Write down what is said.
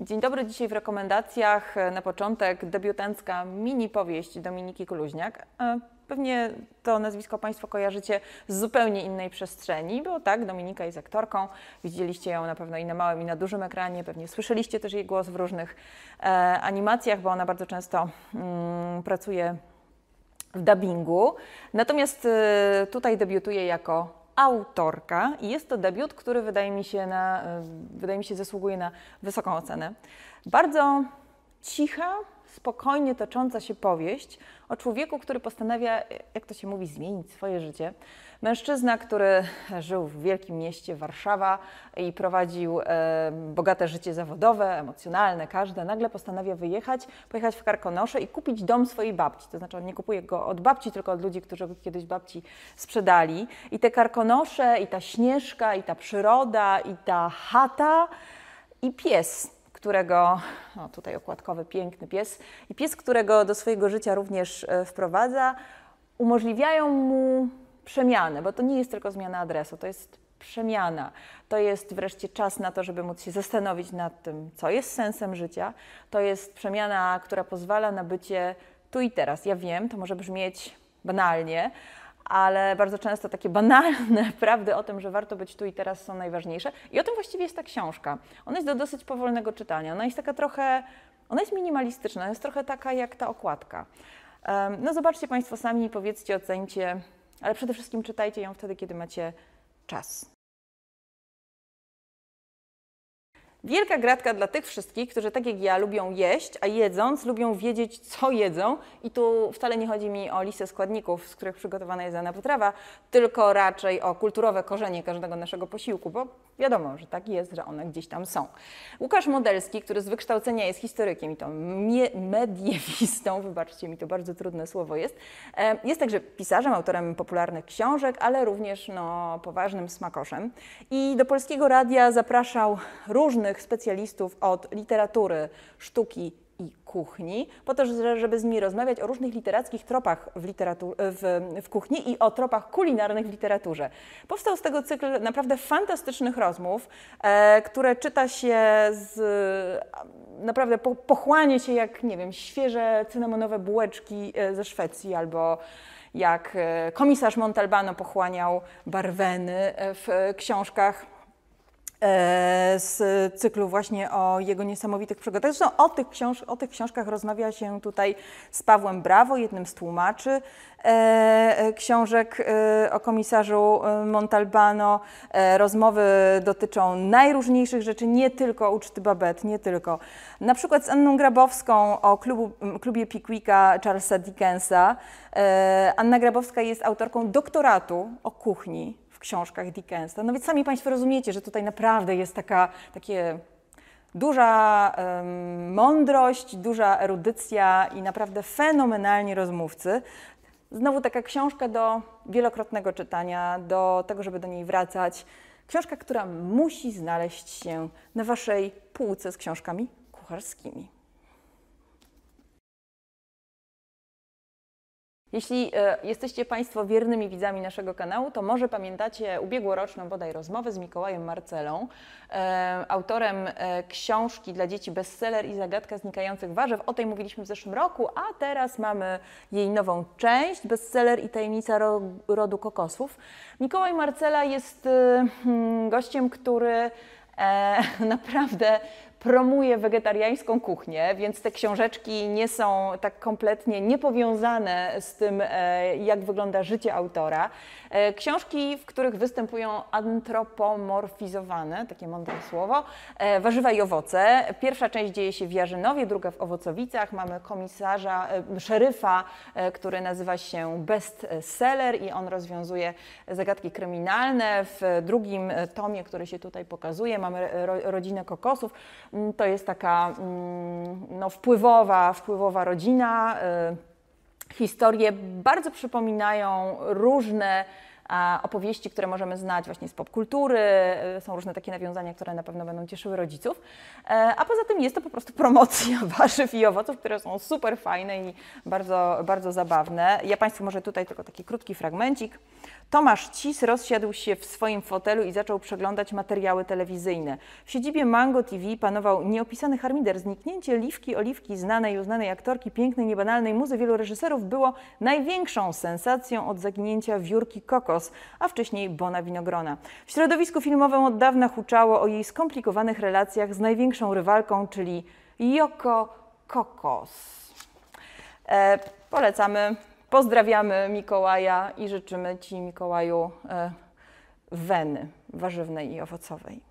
Dzień dobry, dzisiaj w rekomendacjach e, na początek debiutancka mini powieść Dominiki Kuluźniak. E, Pewnie to nazwisko Państwo kojarzycie z zupełnie innej przestrzeni, bo tak, Dominika jest aktorką, widzieliście ją na pewno i na małym, i na dużym ekranie, pewnie słyszeliście też jej głos w różnych e, animacjach, bo ona bardzo często mm, pracuje w dubbingu. Natomiast e, tutaj debiutuje jako autorka i jest to debiut, który wydaje mi się, na, wydaje mi się zasługuje na wysoką ocenę. Bardzo cicha, spokojnie tocząca się powieść o człowieku, który postanawia, jak to się mówi, zmienić swoje życie. Mężczyzna, który żył w wielkim mieście Warszawa i prowadził e, bogate życie zawodowe, emocjonalne, każde, nagle postanawia wyjechać, pojechać w Karkonosze i kupić dom swojej babci. To znaczy on nie kupuje go od babci, tylko od ludzi, którzy go kiedyś babci sprzedali. I te Karkonosze, i ta Śnieżka, i ta przyroda, i ta chata, i pies którego, no tutaj okładkowy, piękny pies, i pies, którego do swojego życia również e, wprowadza, umożliwiają mu przemianę, bo to nie jest tylko zmiana adresu, to jest przemiana. To jest wreszcie czas na to, żeby móc się zastanowić nad tym, co jest sensem życia. To jest przemiana, która pozwala na bycie tu i teraz. Ja wiem, to może brzmieć banalnie, ale bardzo często takie banalne prawdy o tym, że warto być tu i teraz są najważniejsze. I o tym właściwie jest ta książka. Ona jest do dosyć powolnego czytania. Ona jest taka trochę, ona jest minimalistyczna, jest trochę taka jak ta okładka. No zobaczcie Państwo sami i powiedzcie, ocencie, ale przede wszystkim czytajcie ją wtedy, kiedy macie czas. Wielka gratka dla tych wszystkich, którzy tak jak ja lubią jeść, a jedząc lubią wiedzieć, co jedzą. I tu wcale nie chodzi mi o listę składników, z których przygotowana jest dana potrawa, tylko raczej o kulturowe korzenie każdego naszego posiłku, bo wiadomo, że tak jest, że one gdzieś tam są. Łukasz Modelski, który z wykształcenia jest historykiem i to mediewistą, wybaczcie mi, to bardzo trudne słowo jest, e, jest także pisarzem, autorem popularnych książek, ale również no, poważnym smakoszem. I do Polskiego Radia zapraszał różnych specjalistów od literatury, sztuki i kuchni, po to, żeby z nimi rozmawiać o różnych literackich tropach w, w, w, kuchni i o tropach kulinarnych w literaturze. Powstał z tego cykl naprawdę fantastycznych rozmów, e, które czyta się z naprawdę po, pochłanie się jak, nie wiem, świeże cynamonowe bułeczki e, ze Szwecji albo jak e, komisarz Montalbano pochłaniał barweny e, w książkach z cyklu właśnie o jego niesamowitych przygodach. Zresztą o tych, książ o tych książkach rozmawia się tutaj z Pawłem Brawo, jednym z tłumaczy e, e, książek o komisarzu Montalbano. Rozmowy dotyczą najróżniejszych rzeczy, nie tylko uczty Babet, nie tylko. Na przykład z Anną Grabowską o klubu, klubie Pickwicka Charlesa Dickensa. Anna Grabowska jest autorką doktoratu o kuchni w książkach Dickensa. No więc sami Państwo rozumiecie, że tutaj naprawdę jest taka, takie duża um, mądrość, duża erudycja i naprawdę fenomenalni rozmówcy. Znowu taka książka do wielokrotnego czytania, do tego, żeby do niej wracać. Książka, która musi znaleźć się na Waszej półce z książkami kucharskimi. Jeśli e, jesteście Państwo wiernymi widzami naszego kanału, to może pamiętacie ubiegłoroczną bodaj rozmowę z Mikołajem Marcelą, e, autorem e, książki dla dzieci bestseller i zagadka znikających warzyw. O tej mówiliśmy w zeszłym roku, a teraz mamy jej nową część, bestseller i tajemnica ro, rodu kokosów. Mikołaj Marcela jest hmm, gościem, który naprawdę promuje wegetariańską kuchnię, więc te książeczki nie są tak kompletnie niepowiązane z tym, e, jak wygląda życie autora. E, książki, w których występują antropomorfizowane, takie mądre słowo, e, warzywa i owoce. Pierwsza część dzieje się w Jarzynowie, druga w Owocowicach. Mamy komisarza, szeryfa, który nazywa się Bestseller i on rozwiązuje zagadki kryminalne. W drugim tomie, który się tutaj pokazuje, mamy rodzinę kokosów. Mm, to jest taka mm, no, wpływowa, wpływowa rodzina. Y, historie bardzo przypominają różne opowieści, które możemy znać właśnie z popkultury. Y, są różne takie nawiązania, które na pewno będą cieszyły rodziców. E, a poza tym jest to po prostu promocja warzyw i owoców, które są super fajne i bardzo, bardzo zabawne. Ja Państwu może tutaj tylko taki krótki fragmencik. Tomasz Cis rozsiadł się w swoim fotelu i zaczął przeglądać materiały telewizyjne. W siedzibie Mango TV panował nieopisany harmider. Zniknięcie Liwki Oliwki, znanej i uznanej aktorki pięknej, niebanalnej muzy wielu reżyserów było największą sensacją od zaginięcia wiórki Kokos, a wcześniej Bona Winogrona. W środowisku filmowym od dawna huczało o jej skomplikowanych relacjach z największą rywalką, czyli Yoko Kokos. E, polecamy, pozdrawiamy Mikołaja i życzymy Ci, Mikołaju, e, weny warzywnej i owocowej.